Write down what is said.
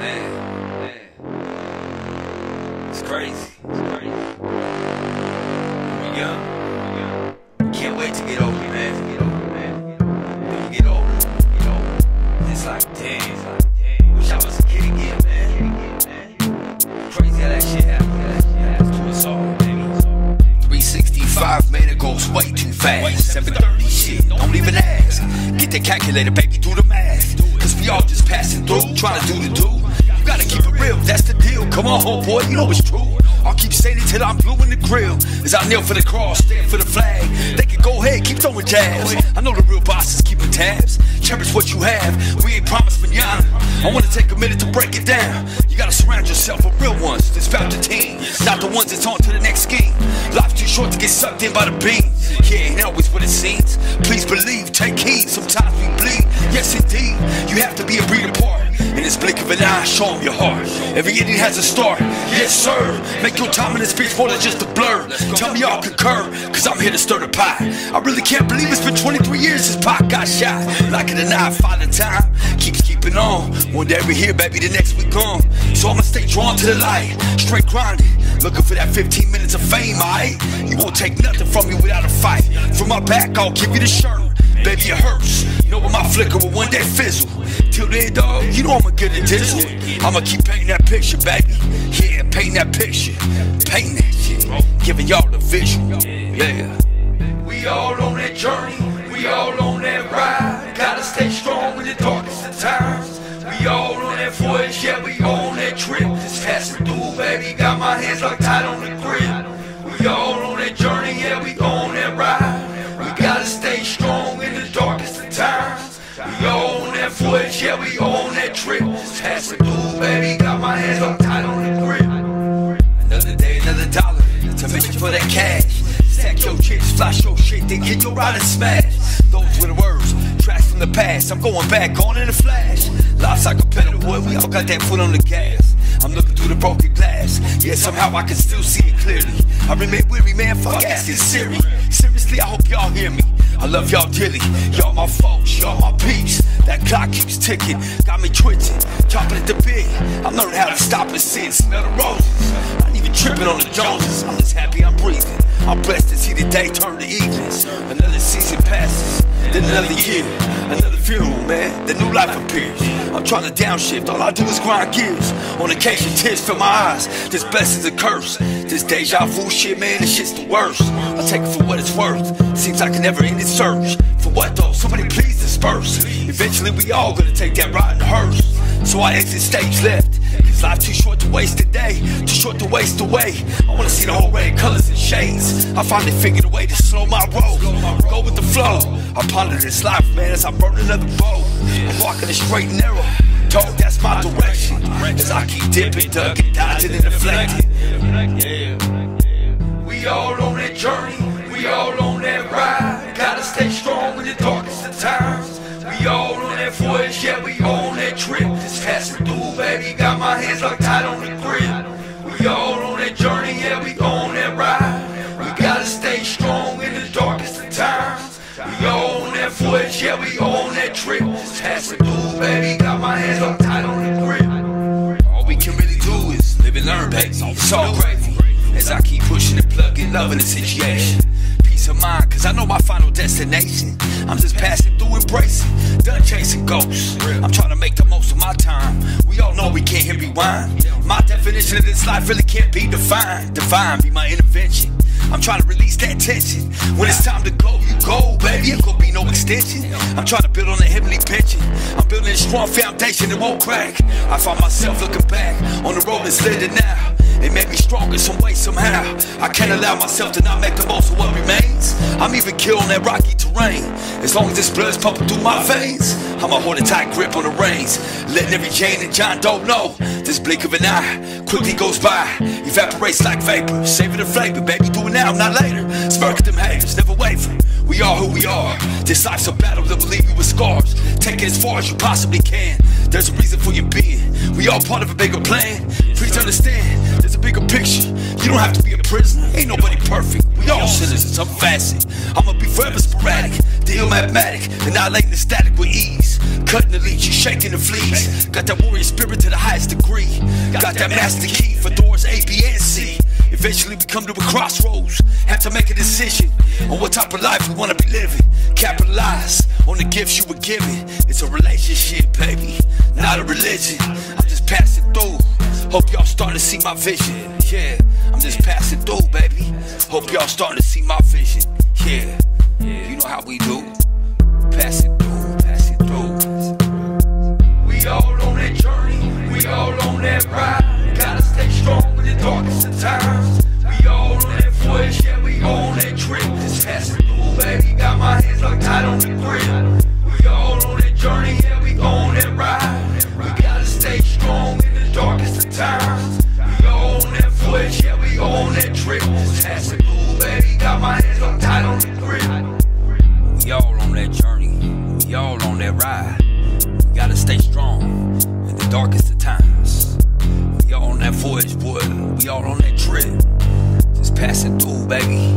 man, man. It's crazy. It's crazy. We young. Can't wait to get older, man. To get older, man. You get older, get older. It's like, damn. It's like, damn. Wish I was a kid again, man. Crazy how that shit happened. How that shit happened to us all, baby. 365, man, it goes way too fast. 730 shit, don't even ask. Get that calculator, baby, do the math. Cause we all just passing through, trying to do the do. Gotta keep it real, that's the deal. Come on, homeboy, you know it's true. I'll keep saying it till I'm blue in the grill. As I kneel for the cross, stand for the flag. They can go ahead, keep throwing jabs. I know the real boss is keeping tabs. Cherish what you have, we ain't promised manana. I wanna take a minute to break it down. You gotta surround yourself with real ones. That's about the team, not the ones that's on to the next scheme. Life's too short to get sucked in by the beam. Yeah, ain't always what it seems. Please believe, take heed. Blink of an eye, show 'em your heart. Every ending has a start. Yes, sir. Make your time in this bitch more than just a blur. Tell me y'all concur, cause I'm here to stir the pot. I really can't believe it's been 23 years since Pac got shot. Like it or not, father time keeps keeping on. One day we're here, baby, the next we gone. So I'ma stay drawn to the light, straight grinding. Looking for that 15 minutes of fame, alright? You won't take nothing from me without a fight. From my back, I'll give you the shirt. Baby, it hurts. Know when my flicker will one day fizzle. Dog, you know I'ma get a dizzle. I'ma keep painting that picture, baby. Yeah, painting that picture. Painting that shit. Giving y'all the visual. Yeah. We all on that journey, we all on that ride. Gotta stay strong in the darkest of times. We all on that voyage, yeah, we on that trip. Just passing through, baby. Got my hands locked tight on the 10 yeah, we on that trip. Pass it through, baby, got my hands up tight on the grip. Another day, another dollar, to mention for that cash. Stack your chips, flash your shit, then get your ride and smash. Those were the words, tracks from the past. I'm going back, gone in a flash. Life's like a pedal, boy, we all got that foot on the gas. I'm looking through the broken glass. Yeah, somehow I can still see it clearly. I remain weary, man. Fuck ass and Siri. Seriously, I hope y'all hear me. I love y'all dearly. Y'all my folks, y'all my peeps. That clock keeps ticking, got me twitching, chopping at the bit. I'm learning how to stop and sit, smell the roses. I ain't even tripping on the Joneses. I'm just happy I'm breathing. I'm blessed to see the day turn to evenings. Another season passes, then another year, another funeral, man. The new life appears. I'm trying to downshift, all I do is grind gears. On occasion, tears fill my eyes. This blessing's a curse. This deja vu shit, man, this shit's the worst. I take it for what it's worth. Seems like a never ending search. For what though? Somebody please disperse. Eventually, we all gonna take that ride hearse. So I exit stage left. Life's too short to waste a day, too short to waste away. I wanna see the whole array of colors and shades. I finally figured a way to slow my roll, go with the flow. I ponder this life, man, as I burn another bowl. I'm walking a straight and narrow. Dog, that's my direction. As I keep dipping, ducking, dodging, and deflecting. We all baby. Got my hands locked tight on the grip. All we can really do is live and learn, baby. It's all gravy. As I keep pushing and plugging, loving the situation. Peace of mind, cause I know my final destination. I'm just passing through, embracing, done chasing ghosts. I'm trying to make the most of my time. We all know we can't hit rewind. My definition of this life really can't be defined. Divine be my intervention. I'm trying to release that tension. When it's time to go, you go, baby. I'm trying to build on a heavenly pension. I'm building a strong foundation that won't crack. I find myself looking back on the road that's lit now. It made me stronger some way, somehow. I can't allow myself to not make the most of what remains. I'm even killed on that rocky terrain. As long as this blood's pumping through my veins, I'ma hold a tight grip on the reins. Letting every Jane and John don't know this blink of an eye quickly goes by, evaporates like vapor. Savor the flavor, baby, do it now, not later. Smirk them haters, never waver. We are who we are. This life's a battle that will leave you with scars. Take it as far as you possibly can. There's a reason for your being. We all part of a bigger plan. Please understand, bigger picture. You don't have to be a prisoner, ain't nobody perfect. We all sinners in some facet. I'ma be forever sporadic, deal mathematic, annihilating the static with ease. Cutting the leech, you shaking the fleas. Got that warrior spirit to the highest degree. Got that master key for doors A, B, and C. Eventually we come to a crossroads. Have to make a decision on what type of life we wanna be living. Capitalize on the gifts you were given. It's a relationship, baby, not a religion. I'm just passing through. Hope y'all starting to see my vision. Yeah, I'm just passing through, baby. Hope y'all starting to see my vision. Yeah, you know how we do. darkest of times. We all on that voyage, boy. We all on that trip. Just passing through, baby.